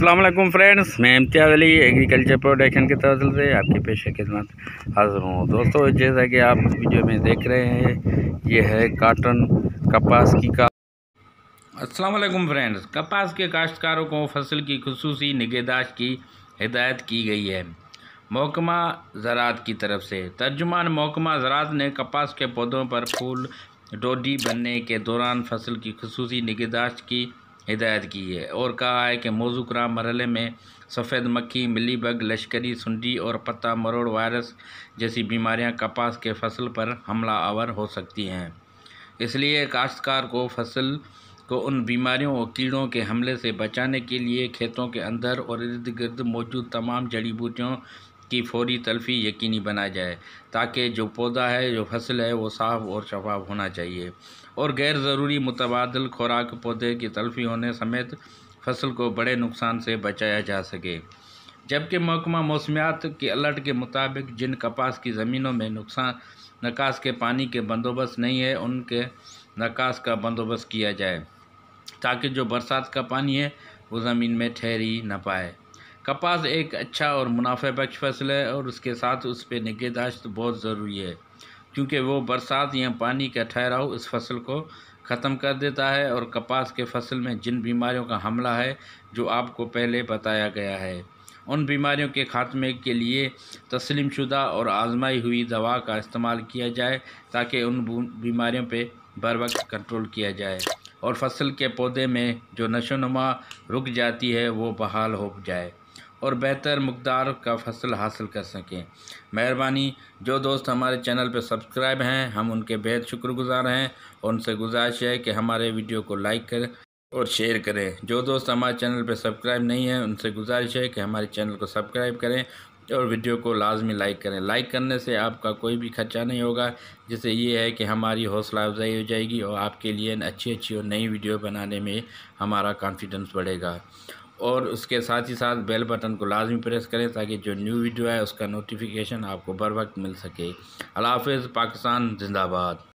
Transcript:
Aslam friends मैं इम्तियाज़ Ali agriculture production की तरफ़ से आपकी पेश खिदमत। हाजिर हूँ। दोस्तों, जैसा कि आप वीडियो में देख रहे हैं, ये है काटन कपास की का असलम फ्रेंड्स कपास के काश्तकारों को फ़सल की खसूस निगहदाश्त की हिदायत की गई है। महकमा ज़रात की तरफ़ से। तर्जुमान महकमा ज़रात ने कपास के पौधों पर फूल, डोडी बनने के दौरान फ़सल की खसूस निगहदाश्त की हिदायत की है। और कहा है कि मौजू कराम मरहले में सफ़ेद मक्खी, मिली बग, लश्करी सुंडी और पत्ता मरोड़ वायरस जैसी बीमारियाँ कपास के फ़सल पर हमला आवर हो सकती हैं। इसलिए काश्तकार को फ़सल को उन बीमारियों और कीड़ों के हमले से बचाने के लिए खेतों के अंदर और इर्द गिर्द मौजूद तमाम जड़ी बूटियों की फौरी तलफी यकीनी बनाया जाए, ताकि जो पौधा है, जो फ़सल है, वो साफ़ और शफाफ होना चाहिए। और गैर ज़रूरी मुतबादल खुराक पौधे की तलफी होने समेत फ़सल को बड़े नुकसान से बचाया जा सके। जबकि महकमा मौसमियात के अलर्ट के मुताबिक जिन कपास की ज़मीनों में नुकसान, नकास के पानी के बंदोबस्त नहीं है, उनके नकास का बंदोबस्त किया जाए, ताकि जो बरसात का पानी है, वो ज़मीन में ठहरी ना पाए। कपास एक अच्छा और मुनाफे बख्श फ़सल है और उसके साथ उस पर निगहदाश्त बहुत ज़रूरी है, क्योंकि वो बरसात या पानी का ठहराव इस फ़सल को ख़त्म कर देता है और कपास के फ़सल में जिन बीमारियों का हमला है, जो आपको पहले बताया गया है। उन बीमारियों के खात्मे के लिए तस्लीम शुदा और आजमाई हुई दवा का इस्तेमाल किया जाए, ताकि उन बीमारियों पर बर वक्त कंट्रोल किया जाए। और फ़सल के पौधे में जो नशो नुमा रुक जाती है, वो बहाल हो जाए और बेहतर मकदार का फ़सल हासिल कर सकें। मेहरबानी। जो दोस्त हमारे चैनल पर सब्सक्राइब हैं, हम उनके बेहद शुक्रगुजार हैं। और उनसे गुजारिश है कि हमारे वीडियो को लाइक करें और शेयर करें। जो दोस्त हमारे चैनल पर सब्सक्राइब नहीं है, उनसे गुजारिश है कि हमारे चैनल को सब्सक्राइब करें और वीडियो को लाजमी लाइक करें। लाइक करने से आपका कोई भी खर्चा नहीं होगा। जिससे ये है कि हमारी हौसला अफजाई हो जाएगी और आपके लिए अच्छी अच्छी और नई वीडियो बनाने में हमारा कॉन्फिडेंस बढ़ेगा। और उसके साथ ही साथ बेल बटन को लाजमी प्रेस करें ताकि जो न्यू वीडियो है उसका नोटिफिकेशन आपको बर वक्त मिल सके। अल्लाह हाफ़ पाकिस्तान, जिंदाबाद।